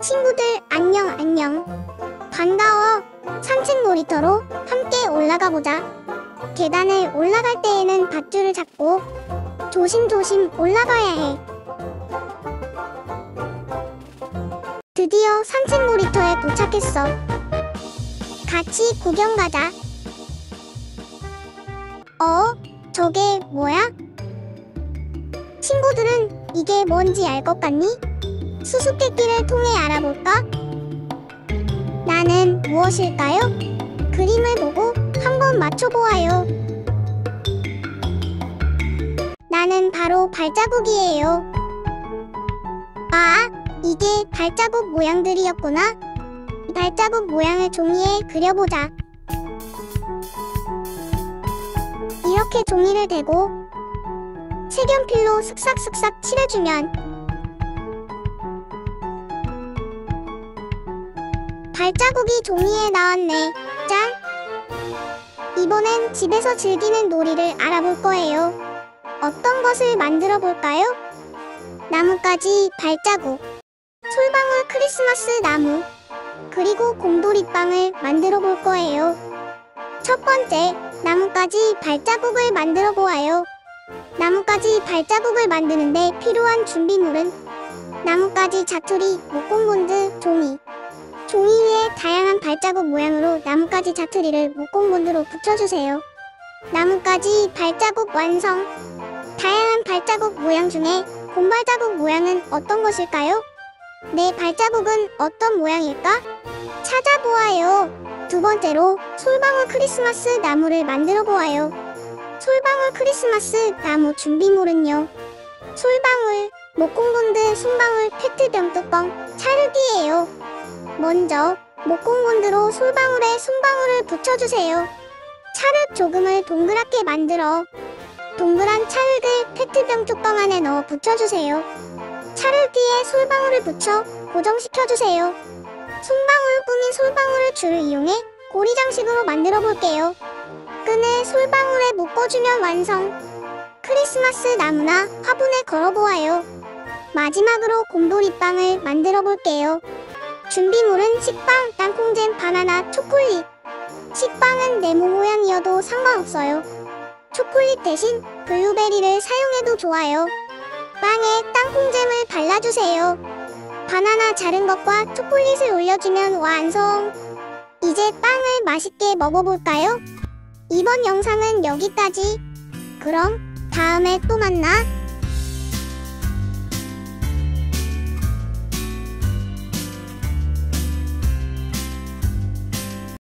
친구들 안녕 안녕. 반가워. 산책 놀이터로 함께 올라가 보자. 계단을 올라갈 때에는 밧줄을 잡고 조심조심 올라가야 해. 드디어 산책 놀이터에 도착했어. 같이 구경 가자. 어? 저게 뭐야? 친구들은 이게 뭔지 알 것 같니? 수수께끼를 통해 알아볼까? 나는 무엇일까요? 그림을 보고 한번 맞춰보아요. 나는 바로 발자국이에요. 아, 이게 발자국 모양들이었구나. 발자국 모양을 종이에 그려보자. 이렇게 종이를 대고 색연필로 슥싹슥싹 칠해주면 발자국이 종이에 나왔네. 짠! 이번엔 집에서 즐기는 놀이를 알아볼 거예요. 어떤 것을 만들어 볼까요? 나뭇가지 발자국, 솔방울 크리스마스 나무, 그리고 곰돌이빵을 만들어 볼 거예요. 첫 번째, 나뭇가지 발자국을 만들어 보아요. 나뭇가지 발자국을 만드는데 필요한 준비물은 나뭇가지 자투리, 목공본드, 종이. 나뭇가지 자투리를 목공본드로 붙여주세요. 나뭇가지 발자국 완성. 다양한 발자국 모양 중에 곰발자국 모양은 어떤 것일까요? 내 발자국은 어떤 모양일까? 찾아보아요. 두 번째로 솔방울 크리스마스 나무를 만들어 보아요. 솔방울 크리스마스 나무 준비물은요. 솔방울, 목공본드, 손방울, 페트병 뚜껑, 찰흙이에요. 먼저 목공본드로 솔방울에 손방울을 붙여주세요. 찰흙 조금을 동그랗게 만들어 동그란 찰흙을 페트병 뚜껑 안에 넣어 붙여주세요. 찰흙 뒤에 솔방울을 붙여 고정시켜주세요. 손방울 꾸민 솔방울을 줄을 이용해 고리 장식으로 만들어 볼게요. 끈을 솔방울에 묶어주면 완성. 크리스마스 나무나 화분에 걸어보아요. 마지막으로 곰돌이빵을 만들어 볼게요. 준비물은 식빵, 땅콩잼, 바나나, 초콜릿. 식빵은 네모 모양이어도 상관없어요. 초콜릿 대신 블루베리를 사용해도 좋아요. 빵에 땅콩잼을 발라주세요. 바나나 자른 것과 초콜릿을 올려주면 완성. 이제 빵을 맛있게 먹어볼까요? 이번 영상은 여기까지. 그럼 다음에 또 만나.